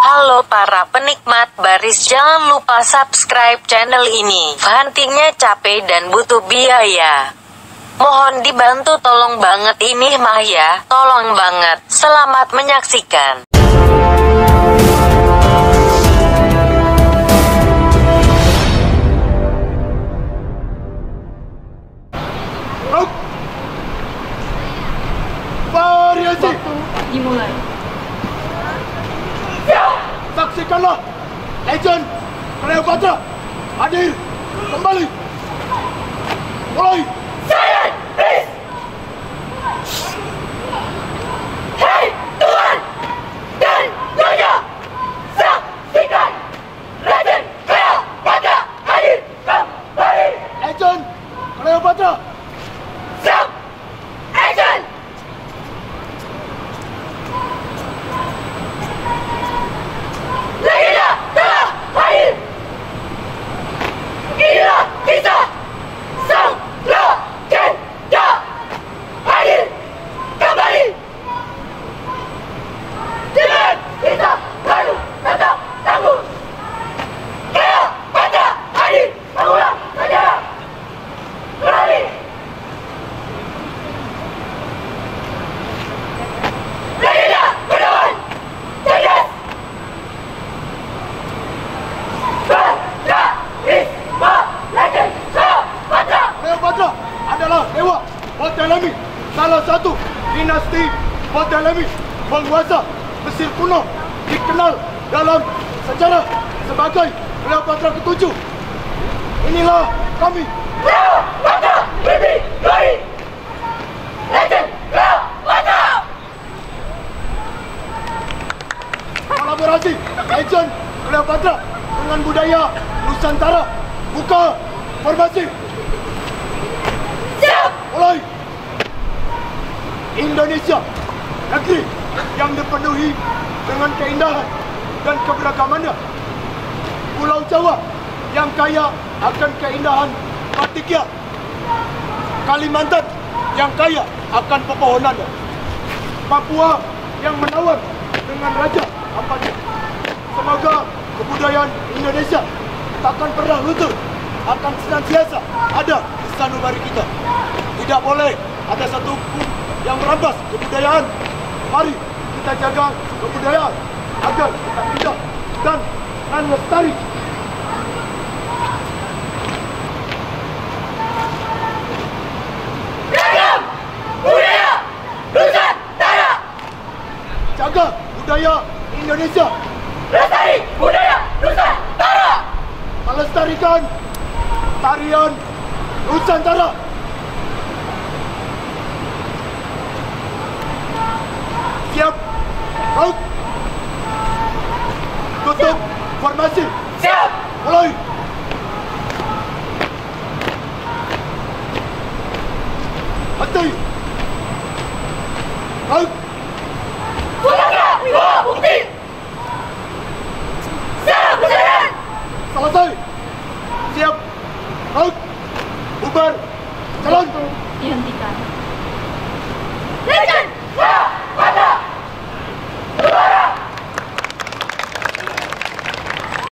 Halo para penikmat baris jangan lupa subscribe channel ini. Huntingnya capek dan butuh biaya. Mohon dibantu tolong banget ini mah ya. Tolong banget. Selamat menyaksikan. Saksikanlah legend Cleopatra hadir kembali. Mulai. Legend Cleopatra. Cleopatra salah satu dinasti Ptolemy penguasa Mesir kuno dikenal dalam sejarah sebagai Cleopatra ketujuh. Inilah kami. Kolaborasi legend Cleopatra dengan budaya Nusantara. Buka formasi. Mulai. Indonesia, negeri yang dipenuhi dengan keindahan dan keberagamannya. Pulau Jawa yang kaya akan keindahan batiknya. Kalimantan yang kaya akan pepohonannya. Papua yang menawan dengan raja apanya. Semoga kebudayaan Indonesia takkan pernah luntur, akan senantiasa ada di sanubari kita. Tidak boleh ada satu yang merampas kebudayaan. Mari kita jaga kebudayaan agar tetap indah dan dan lestari. Jaga budaya Indonesia. Melestarikan tarian Nusantara. siap Out. Tutup formasi Siap Mulai Henti Out. Pusaka Bawa bukti. Siap Pusaka Selesai.